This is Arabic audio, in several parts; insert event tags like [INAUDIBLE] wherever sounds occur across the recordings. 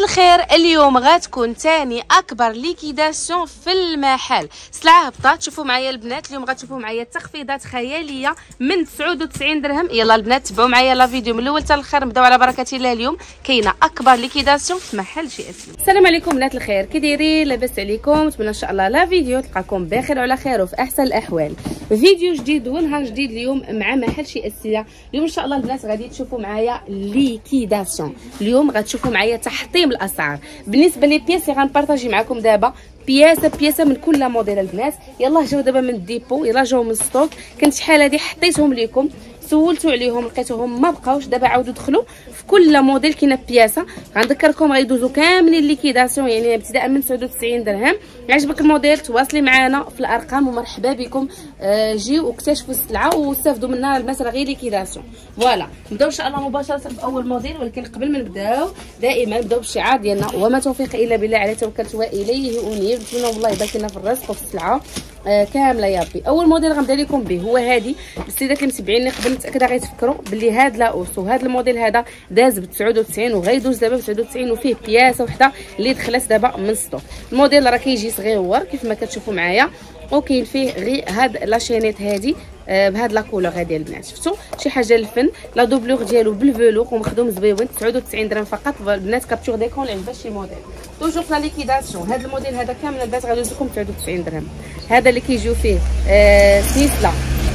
الخير. اليوم غتكون تاني أكبر liquidation في المحل. سلعه هبطات تشوفوا معايا البنات. اليوم غتشوفوا معايا تخفيضات خيالية من 99 درهم. يلا البنات تبعوا معايا la vidéo من الأول حتى الآخر نبدأو على بركة الله اليوم. كاينة أكبر liquidation في محل chez اسمي السلام عليكم بنات الخير. كي دايرين لاباس عليكم. نتمنى إن شاء الله la vidéo تلقاكم بخير وعلى خير وفي أحسن الأحوال. فيديو جديد ونهار جديد اليوم مع محل chez اسيه اليوم إن شاء الله البنات غادي تشوفوا معايا liquidation. اليوم غتشوفوا معايا تحطيم الأسعار. بالنسبة les pièces اللي غنبارطاجي معكم دابا. بياسه بياسه من كل موديل البنات يلاه جاو دابا من ال dépôt يلاه جاو من stock كنت شحال هادي؟ حطيتهم لكم سولتو عليهم لقيتوهم ما بقاوش. دابا عاودوا دخلوا في كل موديل كاينة بياسة. غنذكركم غيدوزو كاملين liquidation يعني ابتداء من 99 درهم. عجبك الموديل؟ تواصلي معنا في الأرقام ومرحبا بكم. آه جيو واكتشفوا السلعة واستافدوا منها الناس راه غير liquidation. voilà. نبداو إن شاء الله مباشرة في أول موديل ولكن قبل ما نبداو دائما نبداو بالشعار ديالنا. وما توفيق إلا بالله عليه توكلت وإليه أنيب. نتمنى والله يبارك لنا في الرزق وفي السلعة. آه كامله يا ربي. أول موديل غنبدأ لكم به هو هادي. السيدات اللي متبعيني قبل متاكده غيتفكروا باللي هاد لاوس وهاد الموديل هذا داز ب 99 وغيدوز دابا ب 99 وفيه بياسة وحدة اللي دخلت دابا من stock الموديل راه كيجي صغيور كيف ما كتشوفوا معايا. وكاين فيه غير هاد la chaînette هادي بهاد la couleur هادي البنات شفتوا شي حاجة للفن la doublure ديالو بال velours ومخدوم زويون 99 درهم فقط البنات capture d'écran لعبه شي موديل toujours la liquidation هاد الموديل هذا كامل البنات غادوز لكم 99 درهم هذا اللي كيجيو فيه آه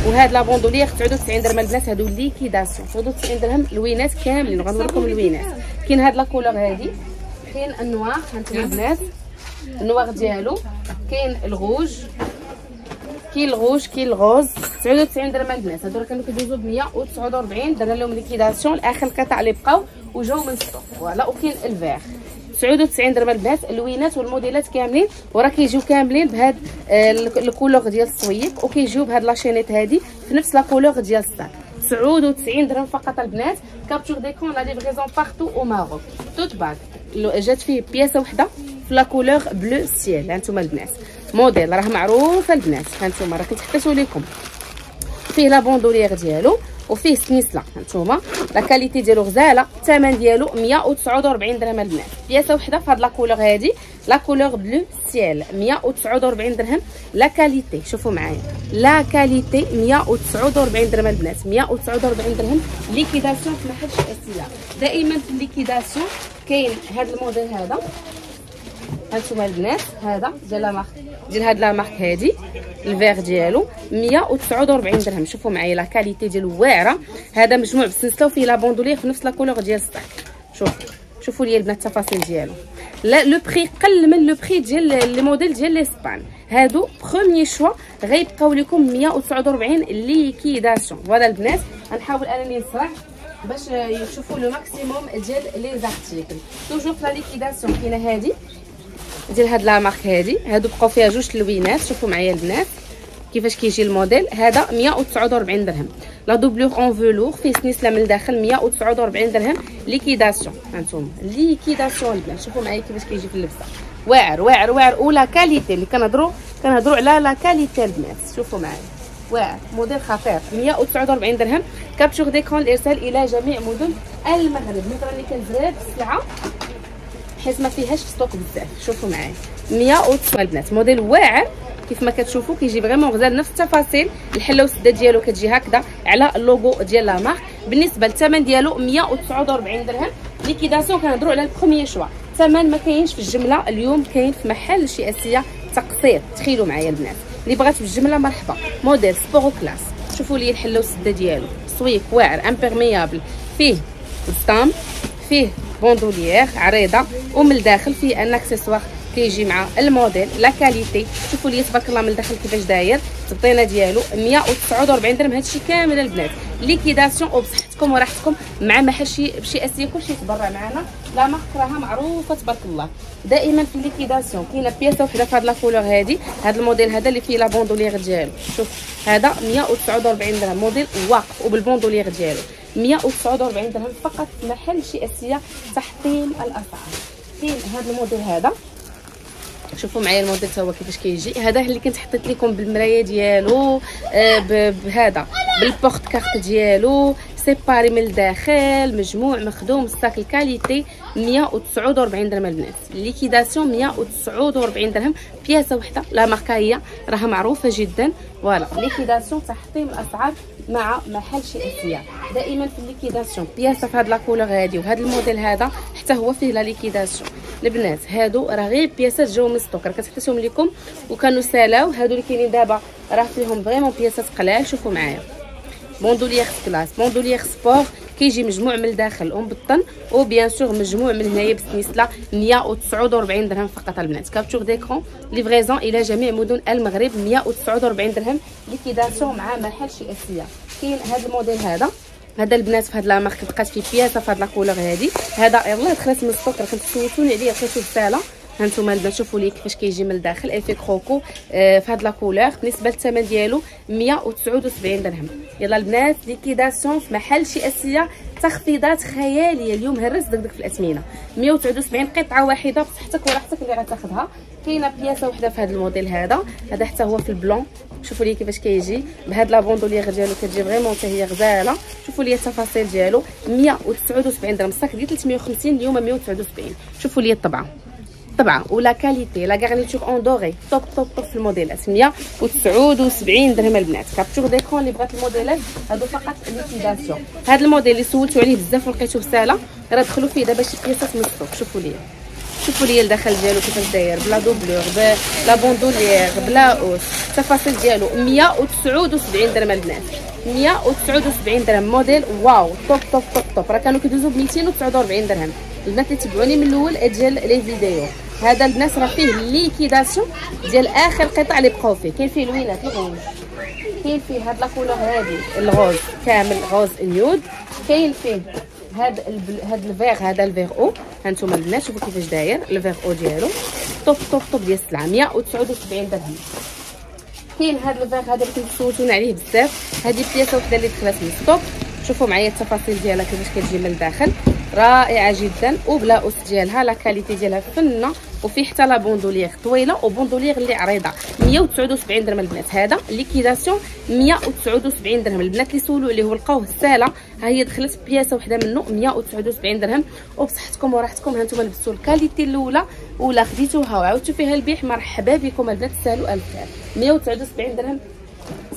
وهاد la bandoulière 99 درهم البنات هادو liquidation 99 درهم الوينات كاملين غنوريكم الوينات كاين هاد la couleur هادي كاين ال noir هانتوما البنات ال noir ديالو كاين الغوج كاين الغوج كاين الغوز 99 درهم البنات هادو كانوا كيدوزو ب 149 درنا لهم liquidation. الآخر قطع اللي بقاو وجاو من stock voilà. وكاين الفيغ. 99 درهم البنات الوينات والموديلات كاملين. وراه كيجيو كاملين بهاد آه ال couleur ديال السويق وكيجيو بهاد la chaînette هادي في نفس la couleur ديال ال sac 99 درهم فقط البنات. capture d'écran la livraison partout au Maroc tote bag جات فيه بياسة وحدة. في la couleur bleu ciel هانتوما البنات موديل راه معروفه البنات هانتوما راه كنتحدثوا لكم فيه la bandoulière ديالو وفيه سنيسلا هانتوما la qualité ديالو غزاله الثمن ديالو 149 درهم البنات بياسه وحده في هاد la couleur هادي la couleur bleu ciel 149 درهم la qualité شوفوا معايا la qualité 149 درهم البنات 149 درهم liquidation في محل chez دائما في ال liquidation كاين هاد الموديل هذا هانتوما البنات هذا ديال la marque ديال هاد la marque هادي الفيغ ديالو 149 درهم. شوفوا معايا la qualité ديالو واعره هذا مجموع بالسلسله وفيه la bandoulière في نفس la couleur ديال ال sac شوفوا شوفوا لي البنات التفاصيل ديالو. لا le prix قل من le prix ديال les modèles ديال l'Espagne هادو premier choix غيبقاو لكم 149 liquidation voilà البنات غنحاول أنني نسرع باش يشوفوا le maximum ديال les articles toujours في la liquidation كاينة هادي. ديال هاد la marque هادي. هادو بقاو فيها جوج تلوينات. شوفوا معايا البنات. كيفاش كيجي الموديل. هذا 149 درهم. la doublure en velours فيه سنيسله من الداخل 149 درهم. liquidation. هانتوما. liquidation البنات. شوفوا معايا كيفاش كيجي في اللبسة. واعر واعر واعر. و la qualité اللي كنهضروا كنهضروا على la qualité البنات. شوفوا معايا. واعر. موديل خطير. 149 درهم. capture d'écran الارسال إلى جميع مدن المغرب. مثلا اللي كنزرب السلعة. حيت ما فيهاش stock بزاف. شوفوا معايا. 190 البنات موديل واعر. كيف ما كتشوفوا كيجي vraiment غزال نفس التفاصيل. الحلة والسده ديالو كتجي هكذا على اللوغو ديال la marque. بالنسبة للثمن ديالو 149 درهم. liquidation كنهضروا على ال premier choix. الثمن ما كاينش في الجملة. اليوم كاين في محل Chez Assia تقسيط تخيلوا معايا البنات اللي بغات بالجملة مرحبا. موديل sport و classe. شوفوا لي الحلة والسده ديالو. سويك واعر imperméable فيه ستام فيه bandoulière عريضة ومن الداخل فيه un accessoire كيجي مع الموديل la qualité شوفوا لي تبارك الله من الداخل كيفاش داير التبطينه ديالو 149 درهم هادشي كامل البنات. liquidation وبصحتكم وراحتكم مع محل شي ب Chez Assia كلشي تبرع معنا. la marque راها معروفة تبارك الله. دائما في liquidation كاينة بياسه وحدة في هاد la couleur هادي. هاد الموديل هذا اللي فيه la bandoulière ديالو. شوف هذا 149 درهم. موديل واقف وبال bandoulière ديالو. 149 درهم فقط محل Chez Assia تحطيم الاسعار كاين هذا الموديل هذا. شوفوا معايا الموديل تا هو كيفاش كيجي. هذا اللي كنت حطيت لكم بالمراية ديالو آه بهذا بال porte-cartes ديالو. séparé من الداخل مجموع مخدوم الساك ال qualité 149 درهم البنات. liquidation 149 درهم بياسة وحدة la marque هي راها معروفة جدا. voilà. liquidation تحطيم الأسعار مع محل Chez Assia دائما في ال liquidation بياسة في هاد la couleur هادي وهذا الموديل هذا حتى هو فيه la liquidation. البنات هادو راه غير بياسات جاو من stock راه كتحسهم لكم وكانوا سالاو. هادو اللي كاينين دابا راه فيهم vraiment بياسات قلال شوفوا معايا. bandoulière classe bandoulière sport كيجي مجموع من الداخل. ومبطن و bien sûr مجموع من هنايا بالسنيسله 149 درهم فقط البنات. capture d'écran livraison إلى جميع مدن المغرب 149 درهم. liquidation مع محل Chez Assia كاين هذا الموديل هذا. هذا البنات في هاد بقات فيه بياسة في هاد لا هادي. هذا يلاه دخلت من السوق راه كنتو سولتوني عليه لقيتو راه سالا هانتوما البنات شوفوا لي كيفاش كيجي من الداخل effet croco آه في هاد la couleur بالنسبة للثمن ديالو 179 درهم. يلا البنات liquidation في محل Chez Assia تخفيضات خيالية. اليوم هرس دك في الاثمنه 179 قطعة واحدة بصحتك وراحتك اللي غتاخذها كاينة بياسة وحدة في هذا الموديل هذا. هذا حتى هو في ال blanc. شوفوا لي كيفاش كيجي. بهاد la bandoulière ديالو كتجي vraiment حتى هي غزالة. شوفوا لي التفاصيل ديالو. 179 درهم. الصاك ديال 350 اليوم 179 شوفوا لي الطبعة. طبعا و la qualité la garniture en doré top top top في الموديلات 179 درهم البنات. capture d'écran اللي بغات الموديلات هادو فقط liquidation. هذا الموديل اللي سولتو عليه بزاف ولقيتو راه سالا راه دخلوا فيه دابا شي بياسات من السوق شوفوا لي شوفوا لي الداخل ديالو كيفاش داير. ب la doublure ب la bandoulière ب la housse التفاصيل ديالو 179 درهم البنات. 179 درهم. موديل واو. top top top top راه كانوا كيدوزو ب 249 درهم. البنات اللي تبعوني من الأول أجل les vidéos. هذا الناس راه فيه liquidation ديال آخر قطع اللي بقاو فيه. كاين فيه لوينات ال rose كاين فيه هاد la couleur هادي ال rose كامل rose nude كاين فيه هاد البل... هاد الفيغ هذا الفيغ أو. هانتوما البنات شوفوا كيفاش داير الفيغ أو ديالو. top top top ديال السلعة 179 درهم. كاين هاد الفيغ هذا اللي كنتو سولتونا عليه بزاف. هذه بياسه وحدة اللي دخلت من stock شوفوا معايا التفاصيل ديالها كيفاش كتجي من الداخل. رائعة جدا وب la housse ديالها la qualité ديالها فنه وفي حتى la bandoulière طويلة و bandoulière اللي عريضة 179 درهم البنات. هذا liquidation 179 درهم. البنات اللي سولوا عليه ولقاوه سالا ها هي دخلت بياسة وحدة منه 179 درهم. وبصحتكم وراحتكم هانتوما لبستوا ال qualité الأولى ولا خديتوها وعاودتوا فيها البيع مرحبا بكم البنات تستاهلوا ألف خير. 179 درهم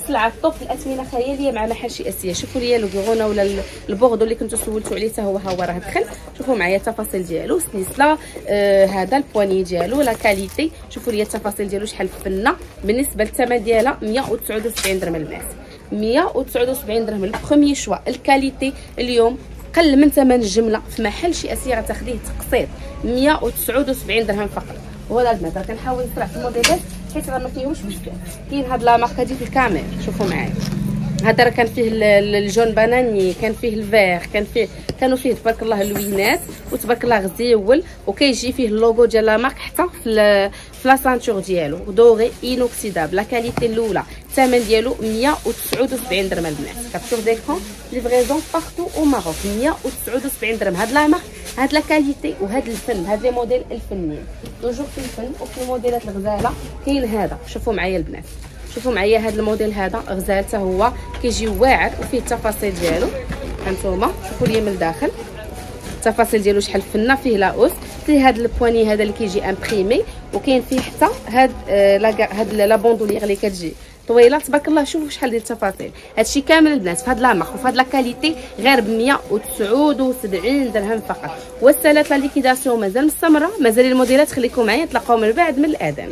سلعة ال top الأثمنة خيالية مع محل Chez Assia شوفوا لي لو ولا البوغدو اللي كنتو سولتوا عليه حتى هو ها هو راه دخل. شوفوا معايا التفاصيل ديالو. سنيسلا آه هذا ال poignée ديالو la qualité. شوفوا لي التفاصيل ديالو شحال فنه بالنسبة للثمن ديالها 179 درهم البنات 179 درهم ال premier choix. ال qualité اليوم قل من ثمن الجمله في محل Chez Assia غتاخديه تقسيط. 179 درهم فقط. وهذا البنات كنحاول نسرع في الموديلات. حيت ما فيهمش بزاف كاين هاد la marque دي في الكامل شوفوا معايا. هذا راه كان فيه ال jaune banane كان فيه الفيغ كان فيه كانوا فيه تبارك الله اللوينات وتبارك الله غزيول وكيجي فيه اللوغو ديال la marque حتى في la ceinture ديالو. doré inoxydable la qualité الأولى. الثمن ديالو 179 درهم البنات capture d'écran livraison partout au Maroc 179 درهم. هاد la marque هاد la qualité وهاد الفن هاد les modèles الفنيين. toujours في الفن وفي الموديلات الغزالة. كاين هذا. شوفوا معايا البنات. شوفوا معايا هذا الموديل هذا. غزال حتى هو كيجي واعر وفيه التفاصيل ديالو. هانتوما شوفوا لي من الداخل. التفاصيل ديالو شحال فنة فيه la housse فيه هذا ال poignée هذا اللي كيجي imprimé وكاين فيه حتى هاد آه هاد la bandoulière اللي كتجي. طويلة. تبارك الله شوفوا شحال ديال التفاصيل. هادشي كامل البنات في هاد la marque وفي هاد la qualité غير ب 179 درهم فقط. والسالات la liquidation مازال مستمرة. مازال الموديلات خليكم معايا تلقاو من بعد من الآذان.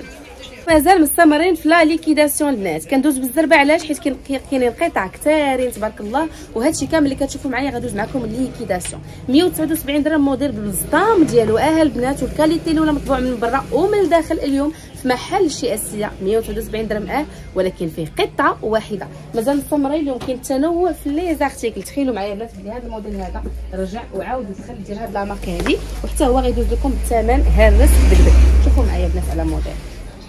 مازال مستمرين في la liquidation البنات كندوز بالزربه علاش؟ حيت كاينين قطع كثارين تبارك الله. وهادشي كامل اللي كتشوفوا معايا غادوز معكم liquidation. 179 درهم موديل بالصدام ديالو. آه البنات وال qualité الأولى مطبوع من برا ومن الداخل اليوم في محل Chez Assia 179 درهم أه ولكن فيه قطعة واحدة. مازال مستمرين اليوم. كاين تنوع في les articles. تخيلوا معايا البنات بلي هذا الموديل هذا. رجع وعاود دخل ديال هاد la marque هذه وحتى هو غيدوز لكم بالثمن هرس دقدق شوفوا معايا البنات على الموديل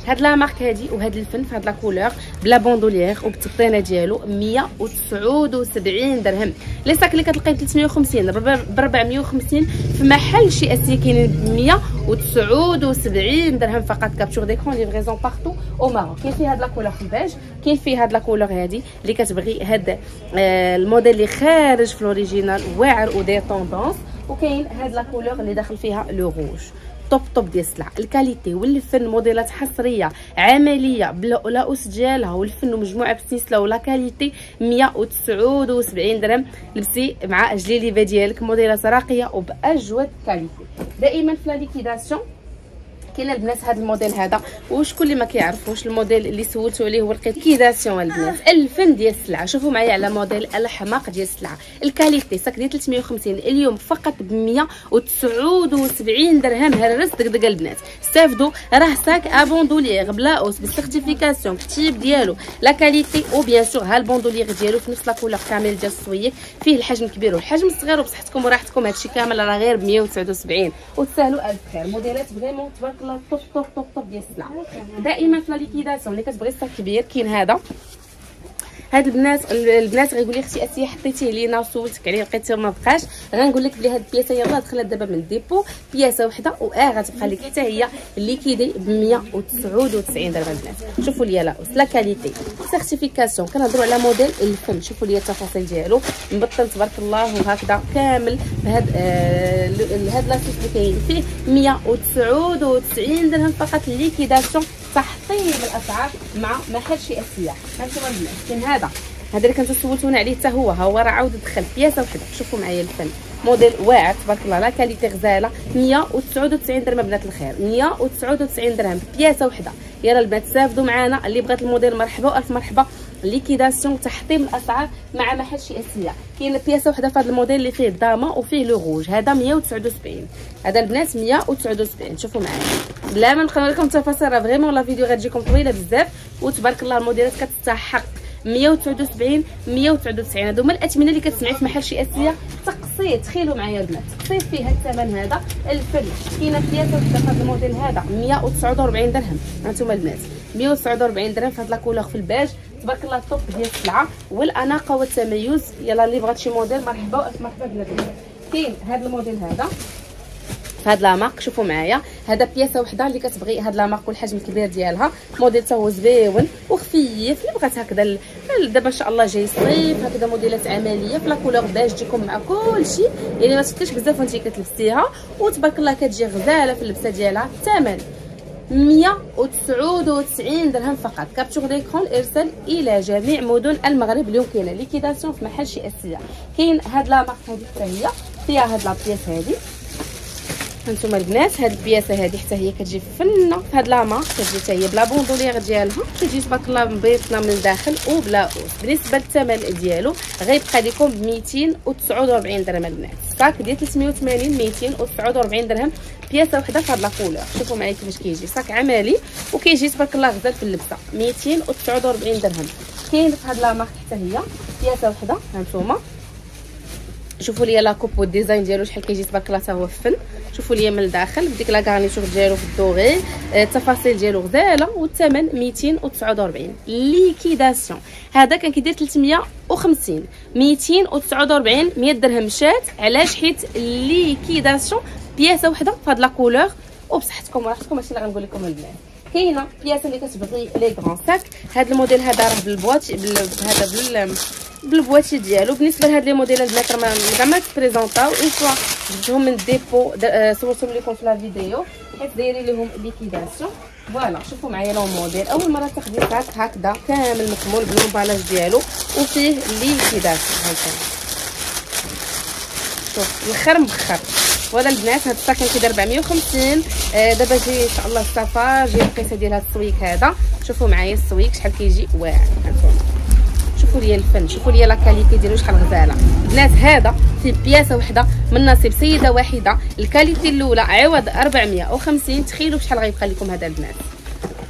هاد la marque هادي وهاد الفن في هاد la couleur ب la bandoulière وبالتبطينه ديالو 179 درهم. les sacs اللي كتلقاي ب 350 ب 450 في محل Chez Assia كاينين ب 179 درهم فقط. capture d'écran livraison partout au Maroc كاين فيه هاد la couleur ال beige كاين فيه هاد la couleur هادي اللي كتبغي هاد آه الموديل اللي خارج في ال original واعر و des tendances. وكاين هاد la couleur اللي داخل فيها le rouge. top top ديال السلعه ال qualité والفن موديلات حصرية عملية ب la housse ديالها والفن ومجموعه بالسلسله و la qualité 179 درهم. لبسي مع جليليبه ديالك موديلات راقية وبأجود qualité. دائما في la liquidation كاين البنات هذا الموديل هذا وشكون اللي ما كيعرفوش الموديل اللي سولتو عليه هو liquidation البنات. الفن ديال السلعة شوفوا معايا على موديل الحماق ديال السلعة. ال qualité sac ديال 350 اليوم فقط ب 179 درهم هرس دقدقة البنات. استافدوا راه ساك ابوندولير بلا أوس بالسيرتيفيكاسيون التيب ديالو. la qualité و bien sûr ها ال bandoulière ديالو في نفس la couleur كامل ديال السويك فيه الحجم الكبير والحجم الصغير وبصحتكم وراحتكم. هادشي كامل راه غير ب 179 وتسهلوا ألف خير. موديلات vraiment تبارك الله top top top ديال السلعه دائما في la liquidation اللي كتبغي ال sac كبير كاين هذا هاد البنات البنات غيقول لي أختي اسيه حطيتيه لينا وسولتك عليه لقيتيه ما بقاش. غنقول لك بلي هاد البياسة يلاه دخلت دابا من ال dépôt بياسة وحدة واه غتبقى لك حتى هي liquidée ب 199 درهم البنات. شوفوا لي la la qualité certification كنهضروا على موديل الفن شوفوا لي التفاصيل ديالو. مبطن تبارك الله وهكذا كامل بهاد آه هاد لاسيس اللي كاين فيه 199 درهم فقط liquidation. تحطيم الأسعار مع محل شي السياح. هانتوما البنات هذا هذا اللي كنتو سولتونا عليه حتى هو. ها هو راه عاود دخل. بياسه وحده شوفوا معايا الفن. موديل واعر. تبارك الله. la qualité غزالة. 199 درهم بنات الخير. 199 درهم. بياسه وحدة. يلا البنات سافدوا معانا. اللي بغات الموديل مرحبا وألف مرحبا. liquidation تحطيم الاسعار مع محل Chez Assia كاين بياسة وحدة في هذا الموديل اللي فيه الداما وفيه le rouge. هذا 179 هذا البنات 179 شوفوا معايا. بلا ما نقرا لكم التفاصيل راه vraiment la vidéo غتجيكم طويلة بزاف. وتبارك الله الموديلات كتستحق. 179 199 هادو هما الاثمنه اللي كتسمعي في محل Chez Assia تقسيط تخيلوا معايا البنات. تقسيط فيها الثمن هذا الفن. كاينة بياسه وحده في هذا. الموديل هذا 149 درهم. هانتوما البنات. 149 درهم في هاد la couleur في الباج تبارك الله ال top ديال السلعة والأناقة والتميز. يلا اللي بغات شي موديل مرحبا مرحبا بنات كاين هذا الموديل هذا. في هاد la marque. شوفوا معايا. هذا بياسة وحدة اللي كتبغي هاد la marque والحجم الكبير ديالها. موديل تا هو زويون وخفيف. اللي بغات هكذا دابا إن شاء الله جاي صيف هكذا موديلات عملية. في la couleur beige تجيكم مع كلشي يعني ما تفتش بزاف وانت كتلبسيها. وتبارك الله كتجي غزالة في اللبسة ديالها. الثمن 199 درهم فقط. capture d'écran إرسال إلى جميع مدن المغرب اليوم كاينة. liquidation في محل Chez Assia كاين هاد la marque هذه حتى هي. فيها هاد la pièce هذه هانتوما البنات هاد البياسة هادي حتى هي كتجي فنه في هاد la marque كتجي حتى هي ب la bandoulière ديالها كتجي تبارك الله مبطنه من الداخل وب la housse. بالنسبة للثمن ديالو غيبقى لكم ب 249 درهم البنات. sac ديال 380 249 درهم. بياسة وحدة في هاد la couleur شوفوا معايا كيفاش كيجي. sac عملي وكيجي تبارك الله غزال في اللبسة. 249 درهم. كاين في هاد la marque حتى هي. بياسة وحدة هانتوما. شوفوا لي la coupe وال design ديالو شحال كيجي تبارك الله حتى هو فن شوفوا لي من الداخل بديك la garniture ديالو في ال doré آه، التفاصيل ديالو غزاله والثمن 249 liquidation. هذا كان كيدير 350 249 100 درهم مشات علاش؟ حيت liquidation بياسة وحدة في هاد la couleur وبصحتكم وراحتكم. هادشي اللي غنقول لكم البنات. كاينة بياسه اللي كتبغي les grands sacs هاد الموديل هذا راه بال boîte هذا بال بال boîte ديالو. بالنسبة لهاد les modèles البنات راه زعما تبريزونطاو une fois جبتهم من ال dépôt آه، صورتهم لكم في la vidéo. حيت دايرين لهم liquidation voilà شوفوا معايا le modèle. أول مرة تاخدي sac هكذا كامل مكمول بال emballage ديالو وفيه liquidation هانتوما شوف الخر مبخر ولا البنات هاد ال sac كيدير 450 آه دابا جي إن شاء الله الصفار جي القيسه ديال هاد السويك هذا. شوفوا معايا السويك شحال كيجي واعر. شوفوا لي الفن شوفوا لي la qualité ديالو شحال غزالة. البنات هذا في بياسة وحدة من نصيب سيدة واحدة. ال qualité الأولى عوض 450 تخيلوا بشحال غيبقى لكم هذا البنات.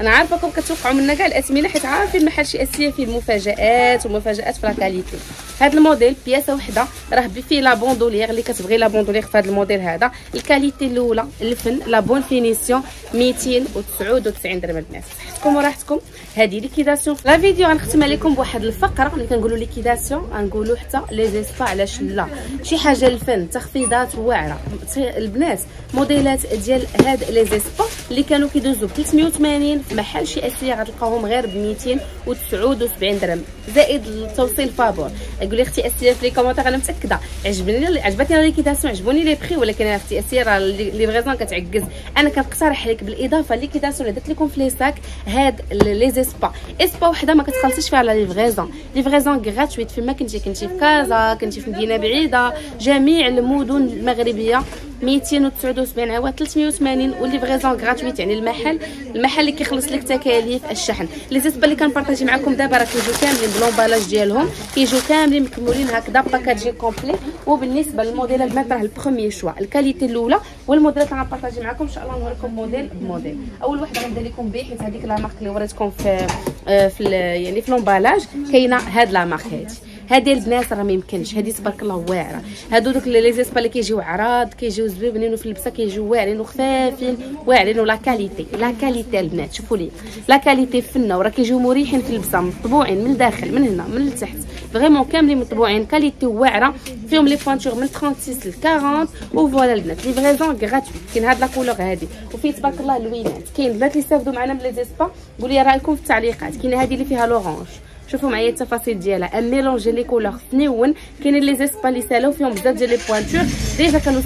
أنا عارفاكم كتوقعوا منا كاع الاثمنه حيت عارفين محل Chez Assia فيه المفاجآت ومفاجات في la qualité. هذا الموديل بياسة وحدة راه فيه la bandoulière اللي كتبغي la bandoulière في هذا الموديل هذا. ال qualité الأولى الفن la bonne finition 299 درهم البنات. صحتكم وراحتكم. هذه liquidation. la vidéo غنختم عليكم بواحد الفقرة اللي كنقولوا liquidation. غنقولوا حتى les espas علاش لا. شي حاجة الفن تخفيضات واعرة. البنات موديلات ديال هاد les espas اللي كانوا كيدوزوا ب 380 في محل Chez Assia غتلقاوهم غير ب 279 درهم. زائد التوصيل فابور. قولي أختي اسيه في les commentaires أنا متأكدة. عجبني عجبتني liquidation عجبوني les prix ولكن أختي اسيه راه livraison كتعكز أنا كنقترح عليك بالإضافة liquidation اللي درت لكم في les sacs هاد les espas. espa وحدة ما كتخلصيش فيها لا livraison livraison gratuite فيما كنتي كنتي في كازا كنتي في مدينة بعيدة جميع المدن المغربية 279 عوض 380 و livraison gratuite يعني المحل المحل اللي كيخلص لك تكاليف الشحن. les espas اللي كنبارطاجي معكم دابا راه كيجيو كاملين ب l'emballage ديالهم كيجيو كاملين مكمولين هكذا packaging complet وبالنسبة للموديل البنات راه ال premier choix ال qualité الأولى والموديلات غنبارطاجي معكم إن شاء الله نوريكم موديل بموديل. أول وحدة غندير لكم به حيت هذيك la marque اللي وريتكم في آه، في يعني في l'emballage كاينة هاد la marque هادي. هذه البنات راه ما يمكنش هذه تبارك الله واعرة. هادو دوك les espas اللي كيجيو عراض كيجيو زوينين وفي اللبسة كيجيو واعرين وخفافين واعرين و la qualité. la qualité البنات شوفوا لي. la qualité فنة وراه كيجيو مريحين في اللبسة مطبوعين من الداخل من هنا من التحت vraiment كاملين مطبوعين qualité واعره فيهم les pointures من 36 ل 40 و voilà البنات livraison gratuite كاين هاد la couleur هادي وفيه تبارك الله اللوينات كاين البنات اللي استافدوا معنا من les espas قولوا لي رايكم في التعليقات كاينة هادي اللي فيها l'orange شوفوا معايا التفاصيل ديالها un mélange les couleurs فنيون كاينين les espas اللي سالاو فيهم بزاف ديال les pointures déjà كانوا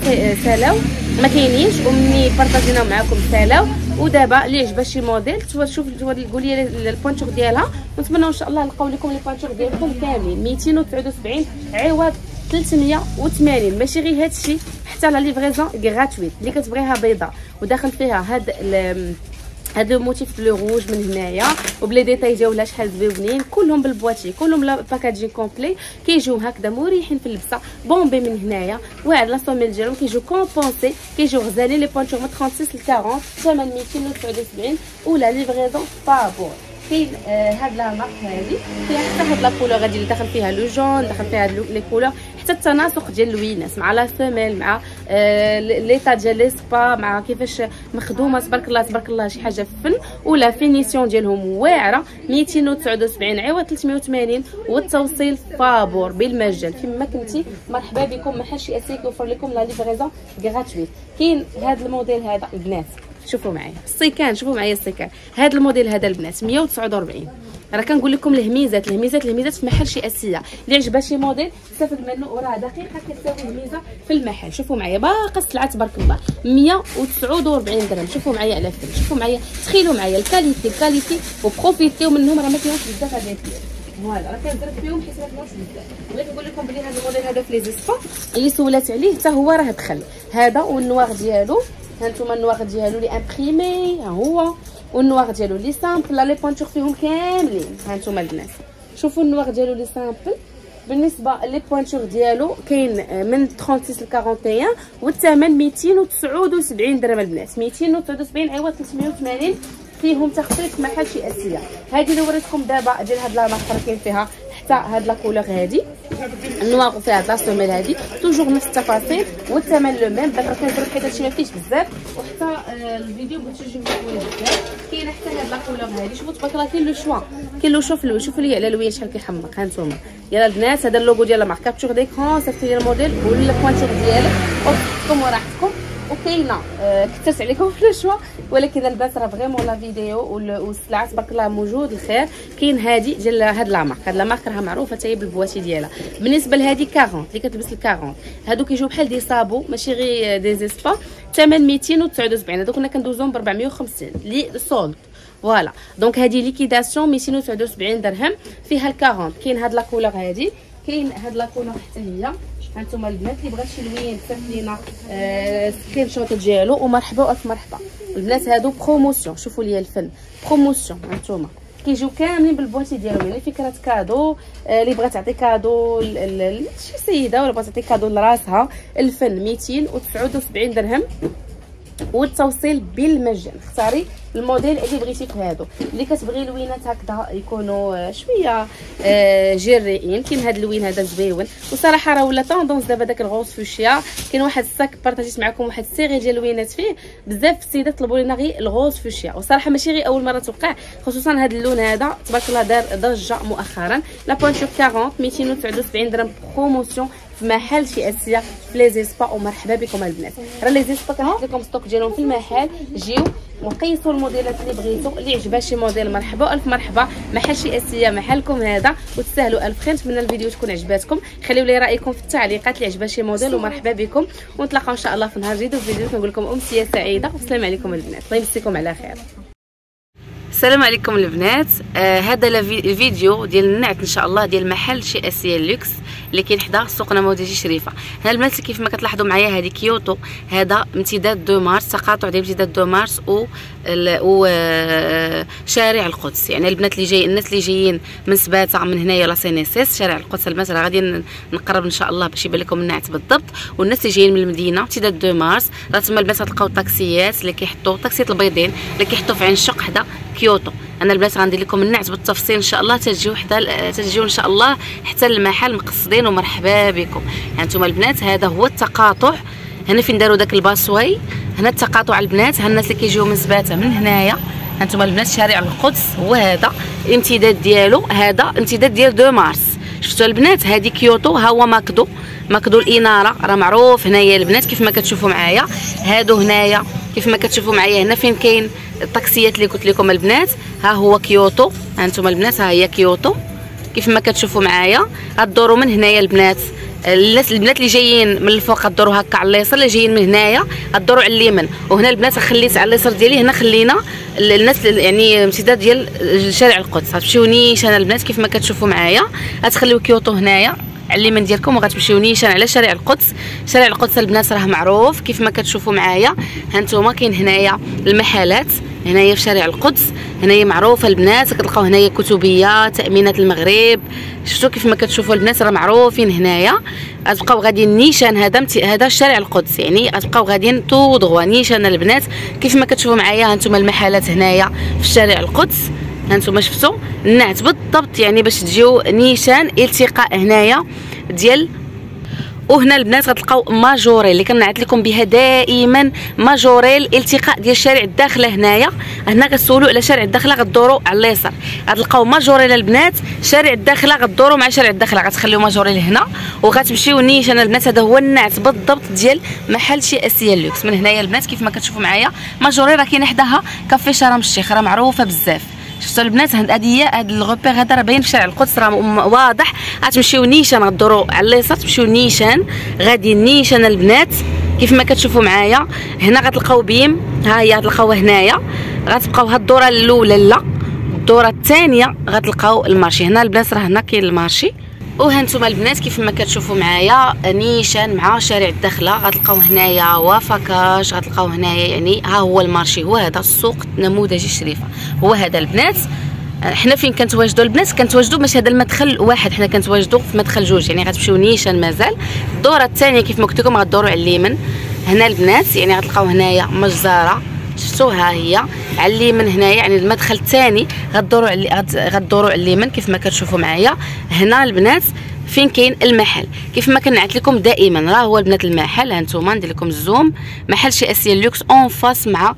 سالاو ما كاينينش ومني بارطاجينا معاكم سالاو ودابا اللي عجبها شي موديل شوف قولي لي ال pointure ديالها. ونتمنى إن شاء الله نلقاو لكم les pointures ديالكم كاملين. 279 عوض 380 ماشي غير هادشي حتى la livraison gratuite اللي كتبغيها بيضاء. وداخل فيها هاد هاد le motif bleu rouge من هنايا وب les détails ديالها شحال زوينين كلهم بال boîte كلهم la packaging complet كيجيو هكذا مريحين في اللبسة bombé من هنايا واعر la semelle ديالهم كيجيو compensés كيجيو غزالين les pointures من 36 ل 40 ثمن 279 و la livraison فابور كاين آه هاد la marque هادي. فيها حتى هاد la couleur غادي اللي داخل فيها le jaune داخل فيها هاد les couleurs حتى التناسق ديال اللوينات مع la semelle مع ليطا ديال les espas مع كيفاش مخدومة تبارك الله تبارك الله شي حاجة فن و la finition ديالهم واعرة. 279 عوض 380 والتوصيل فابور بالمجان. فيما كنتي مرحبا بكم. محل Chez Assia يوفر لكم la livraison gratuite كاين هذا الموديل هذا البنات شوفوا معايا. ال sequins شوفوا معايا ال sequins. هذا الموديل هذا البنات 149 راه كنقول لكم الهميزات الهميزات الهميزات في محل Chez Assia اللي عجبها شي موديل استافد منه. وراه دقيقة كتساوي الهميزه في المحل. شوفوا معايا باقا السلعه تبارك الله. 149 درهم. شوفوا معايا على فن. شوفوا معايا تخيلوا معايا ال qualité ال qualité وبروفيتيو منهم راه ما كاينش بزاف هاد voilà راه كنزرب فيهم حيت ما كاينش بزاف. بغيت نقول لكم بلي هذا الموديل هذا في les espas اللي سولات عليه حتى هو راه دخل. هذا وال noir ديالو. هانتوما ال noir ديالو les imprimés ها هو وال noir ديالو les simples les pointures فيهم كاملين هانتوما البنات شوفوا ال noir ديالو les simples بالنسبة les pointures ديالو كاين من 36 ل 41 والثمن 279 درهم البنات 279 عوض 380 فيهم تخفيض محل Chez Assia هذه اللي وريتكم دابا ديال هاد la marque كاين فيها حتى هاد la couleur هادي. ال noir فيها هاد la semelle هادي. toujours نفس التفاصيل والثمن le même. دابا كنزرب حيت هادشي ما فيهش بزاف. وحتى آه الفيديو بغيت نجيب بزاف. كاينة حتى هاد la couleur هادي. شوفوا تبارك الله كاين le choix. كاين le choix في اللوين شوفوا لي على اللوين شحال كيحمق ها نتوما. يلا البنات هذا اللوغو ديال la marque capture d'écran صيفطوا لي الموديل وال pointure ديالك. وصحتكم وراحتكم وكاينه آه كثرت عليكم [LAUGHS] في ال choix ولكن الباس راه vraiment la vidéo والسلعه تبارك الله موجود الخير. كاين هادي ديال هاد la marque هاد la marque راها معروفة حتى هي بال boîte ديالها. بالنسبة لهادي 40 اللي كتلبس ال 40 هادو كيجيو بحال des sabots ماشي غير des espas. ثمن 279 هادو كنا كندوزوهم ب 450 les soldes. voilà. donc هادي liquidation 279 درهم. فيها ال 40 كاين هاد la couleur هادي. كاين هاد la couleur حتى هي. هانتوما البنات اللي بغات شي لوين صيفط لينا آه screenshot ديالو ومرحبا والف مرحبا البنات هادو promotion شوفوا لي الفن promotion هانتوما. كيجيو كاملين بال boîte ديالهم يعني فكره cadeau آه اللي بغات تعطي cadeau لشي سيدة ولا بغات تعطي cadeau لراسها الفن 279 درهم. والتوصيل بالمجان. اختاري الموديل اللي بغيتي في هادو. اللي كتبغي لوينات هكذا يكونوا آه، شوية آه جريئين. كيما هاد اللوين هذا زويون. وصراحة راه و la tendance دابا داك ال rose fuchsia كاين واحد ال sac بارطاجيت معكم واحد ال série ديال لوينات فيه. بزاف السيدات طلبوا لنا غير ال rose fuchsia وصراحة ماشي غير أول مرة توقع خصوصا هاد اللون هذا. تبارك الله دار ضجة مؤخرا. la pointure 40 279 درهم. promotion في محل Chez Assia في les espas ومرحبا بكم البنات. راه les espas كنحط لكم stock ديالهم في المحل. جيو وقيسوا الموديلات اللي بغيتو. اللي عجبها شي موديل مرحبا ألف مرحبا. محل Chez Assia محلكم هذا. وتسهلوا ألف خير نتمنى الفيديو تكون عجباتكم. خليو لي رأيكم في التعليقات اللي عجبها شي موديل ومرحبا بكم. ونتلاقاو إن شاء الله في نهار جديد وفيديو كنقول لكم امسيه سعيدة. والسلام عليكم البنات. الله يمسيكم على خير. السلام عليكم البنات. آه هذا الفيديو ديال النعت إن شاء الله ديال محل Chez Assia Luxe. اللي كاين حدا سوق نموذجي شريفة. هنا البنات كيف ما كتلاحظوا معايا هذه كيوتو. هذا امتداد deux mars تقاطع ديال امتداد deux mars و و آه، شارع القدس. يعني البنات اللي جاي الناس اللي جايين من سباته من هنايا la CNSS شارع القدس البنات راه غادي نقرب إن شاء الله باش يبان لكم النعت بالضبط. والناس اللي جايين من المدينة امتداد Deux Mars. راه تما البنات غتلقاو طاكسيات اللي كيحطوا طاكسيات البيضين اللي كيحطوا في عين الشق حدا كيوتو. أنا البنات غندير لكم النعت بالتفصيل إن شاء الله تجيو حتى تجيو إن شاء الله حتى المحل مقصدين ومرحبا بكم. هانتوما البنات هذا هو التقاطع. هنا فين داروا داك ال busway هنا التقاطع البنات ها الناس اللي كيجيو من سباته من هنايا. هانتوما البنات شارع القدس هو هذا. الامتداد ديالو هذا امتداد ديال Deux Mars. شفتوا البنات هذه كيوتو ها هو ماكدو. ماكدو الإنارة راه معروف هنايا البنات كيف ما كتشوفوا معايا. هادو هنايا كيف ما كتشوفوا معايا هنا فين كاين الطاكسيات اللي قلت لكم البنات. ها هو كيوتو. هانتوما البنات ها هي كيوتو. كيف ما كتشوفوا معايا غدوروا من هنايا البنات. الناس البنات اللي جايين من الفوق غدوروا هكا على اليسار اللي جايين من هنايا غدوروا على اليمين. وهنا البنات خليت على اليسار ديالي هنا خلينا الناس يعني امتداد ديال شارع القدس. غتمشيو نيشان البنات كيف ما كتشوفوا معايا. غتخليو كيوتو هنايا. على اليمين ديالكم وغتمشيو نيشان على شارع القدس. شارع القدس البنات راه معروف. كيف ما كتشوفوا معايا هانتوما كاين هنايا المحلات هنايا في شارع القدس هنايا معروفه البنات كتلقاو هنايا كتبية تأمينات المغرب. شفتوا كيف ما كتشوفوا البنات راه معروفين هنايا. غتبقاو غاديين نيشان هذا هذا شارع القدس. يعني غتبقاو غاديين تو دغوا نيشان البنات. كيف ما كتشوفوا معايا هانتوما المحلات هنايا في شارع القدس. هانتوما شفتوا النعت بالضبط يعني باش تجيو نيشان التقاء هنايا ديال وهنا البنات غتلقاو ماجوريل اللي كنعت لكم بها دائما. ماجوريل الالتقاء ديال شارع الداخلة هنايا. هنا غتسولوا على شارع الداخلة غدوروا على اليسار. غتلقاو ماجوريل البنات. شارع الداخلة غدوروا مع شارع الداخلة. غتخليو ماجوريل هنا وغتمشيو نيشان البنات. هذا هو النعت بالضبط ديال محل Chez Assia Luxe. من هنايا البنات كيف ما كتشوفوا معايا ماجوريل راه كاينة حداها كافي شرم الشيخ. راه معروفة بزاف. شفتوا البنات هاد هي هاد ال repère هذا راه باين في شارع القدس راه واضح. غتمشيو نيشان غدوروا على اليسار تمشيو نيشان. غادي نيشان البنات. كيف ما كتشوفوا معايا هنا غتلقاو BIM. ها هي غتلقاوها هنايا. غتبقاو هاد الدورة الأولى لا. الدورة الثانية غتلقاو ال marché. هنا البنات راه هنا كاين ال marché. وهانتوما البنات كيف ما كتشوفوا معايا نيشان مع شارع الدخلة. غتلقاو هنايا Wafacash غتلقاو هنايا يعني ها هو ال marché هو هذا السوق النموذجي الشريفه هو هذا البنات. حنا فين كنتواجدوا البنات؟ كنتواجدوا ماشي هذا المدخل واحد. حنا كنتواجدوا في مدخل جوج. يعني غتمشيو نيشان مازال. الدورة الثانية كيف ما قلت لكم غدوروا على اليمين هنا البنات يعني غتلقاو هنايا مجزرة. شفتوا ها هي. على اليمين هنايا يعني المدخل الثاني. غدوروا على غدوروا على اليمين كيف ما كتشوفوا معايا. هنا البنات فين كاين المحل. كيف ما كنعت لكم دائما راه هو البنات المحل. هانتوما ندير لكم ال zoom. محل Chez Assia Luxe en face مع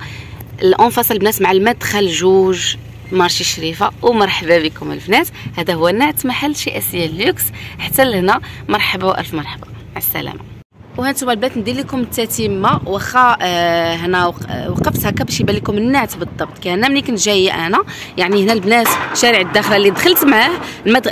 en face البنات مع المدخل جوج. marché شريفة. ومرحبا بكم البنات. هذا هو نعت محل Chez Assia Luxe. حتى لهنا مرحبا وألف مرحبا. مع السلامة. وهانتوما البنات ندير لكم التتمة. واخا آه هنا وقفت هكا باش يبان لكم النعت بالضبط. كان ملي كنت جاية أنا يعني هنا البنات شارع الداخلة اللي دخلت معاه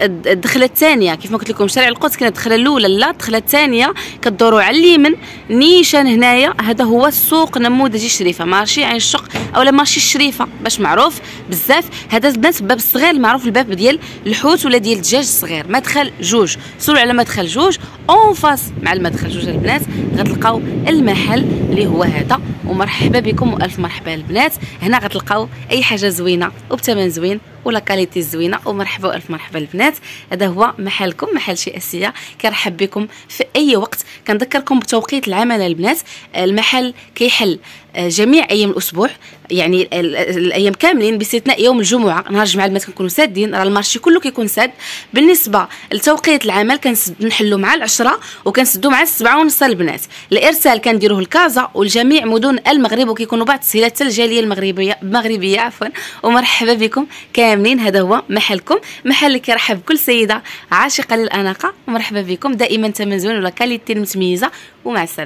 الدخلة الثانية. كيف ما قلت لكم شارع القدس كانت الدخلة الأولى لا الدخلة الثانية كدوروا على اليمين نيشان هنايا. هذا هو السوق نموذجي الشريفة. marché عين الشق أولا marché الشريفة باش معروف بزاف. هذا البنات باب الصغير معروف الباب ديال الحوت ولا ديال الدجاج الصغير. مدخل جوج. سولوا على مدخل جوج. en face مع المدخل جوج البنات. البنات غتلقاو المحل اللي هو هذا. ومرحبا بكم والف مرحبا البنات. هنا غتلقاو أي حاجة زوينة وبثمن زوين. و la qualité زوينه ومرحبا وألف مرحبا البنات. هذا هو محلكم محل Chez Assia كنرحب بكم في أي وقت. كنذكركم بتوقيت العمل البنات. المحل كيحل آه، جميع أيام الأسبوع. يعني الأيام كاملين باستثناء يوم الجمعة. نهار الجمعة البنات كنكونوا سادين. راه ال marché كله كيكون ساد. بالنسبة لتوقيت العمل كنحلوا مع العشرة وكنسدوا مع السبعة ونص البنات. الإرسال كنديروه لكازا والجميع مدن المغرب وكيكونوا بعض التسهيلات الجالية المغربيه المغربية عفوا. ومرحبا بكم. كاملين. هذا هو محلكم. محل اللي كيرحب بكل سيدة عاشقة للأناقة. ومرحبا بكم. دائما ثمن زوين و la qualité متميزه ومع السلامة.